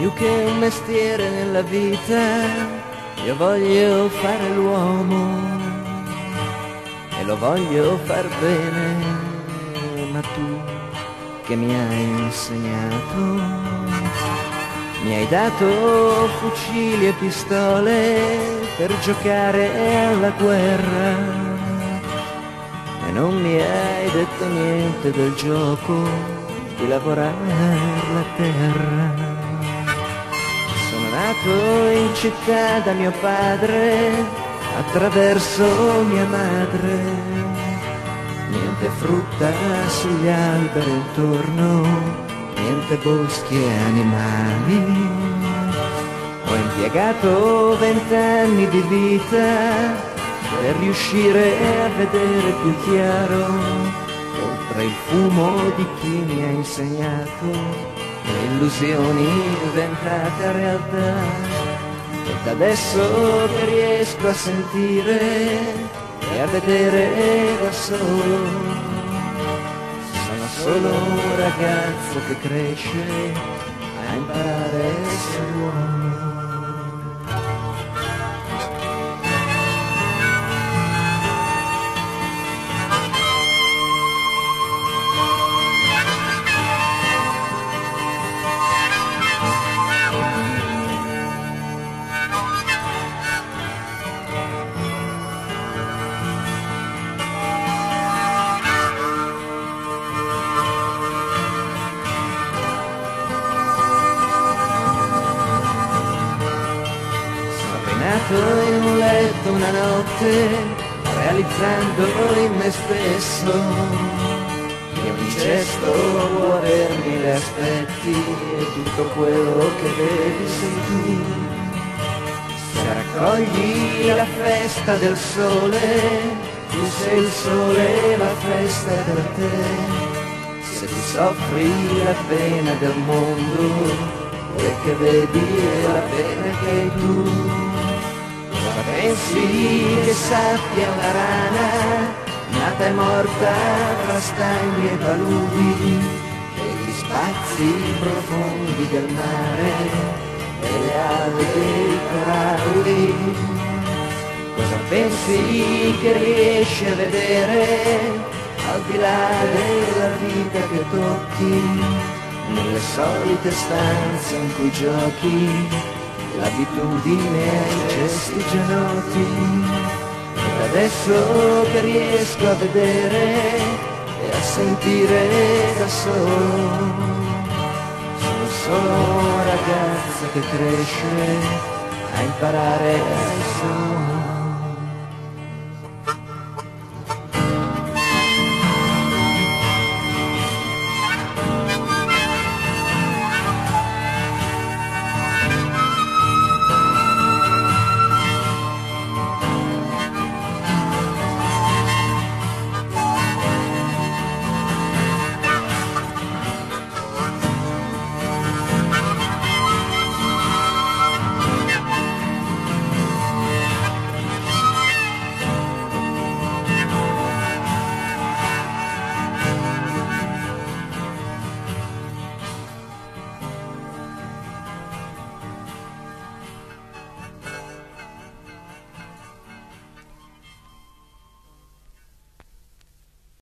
più che un mestiere nella vita, io voglio fare l'uomo. E lo voglio far bene, ma tu che mi hai insegnato, mi hai dato fucili e pistole per giocare alla guerra. E non mi hai detto niente del gioco di lavorare la terra nato in città da mio padre, attraverso mia madre. Niente frutta sugli alberi intorno, niente boschi e animali. Ho impiegato vent'anni di vita per riuscire a vedere più chiaro, oltre il fumo di chi mi ha insegnato illusioni diventate realtà. Ed adesso che riesco a sentire e a vedere da solo sono solo un ragazzo che cresce a imparare a essere uomo nato in un letto una notte, realizzando in me stesso che ogni gesto può aver mille aspetti e tutto quello che vedi sei tu. Se raccogli la festa del sole, tu sei il sole, la festa è per te. Se ti soffri la pena del mondo, quel che vedi è la pena che hai tu. Pensi che sappia una rana, nata e morta tra stagni e paludi, e gli spazi profondi del mare, e le ali dei coralli. Cosa pensi che riesci a vedere, al di là della vita che tocchi, nelle solite stanze in cui giochi? L'abitudine ai gesti già noti ed adesso che riesco a vedere e a sentire da solo sono solo un ragazzo che cresce a imparare a solo